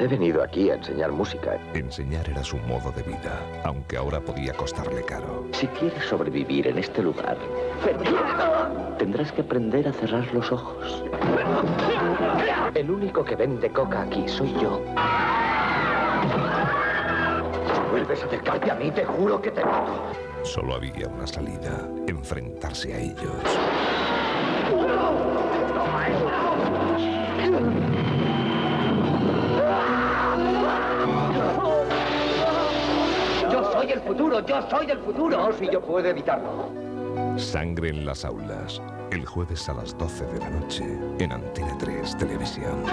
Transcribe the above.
He venido aquí a enseñar música. Enseñar era su modo de vida, aunque ahora podía costarle caro. Si quieres sobrevivir en este lugar, tendrás que aprender a cerrar los ojos. El único que vende coca aquí soy yo. Si vuelves a acercarte a mí, te juro que te mato. Solo había una salida, enfrentarse a ellos. Futuro, yo soy el futuro. No, si yo puedo evitarlo. Sangre en las aulas, el jueves a las 12 de la noche, en Antena 3 Televisión.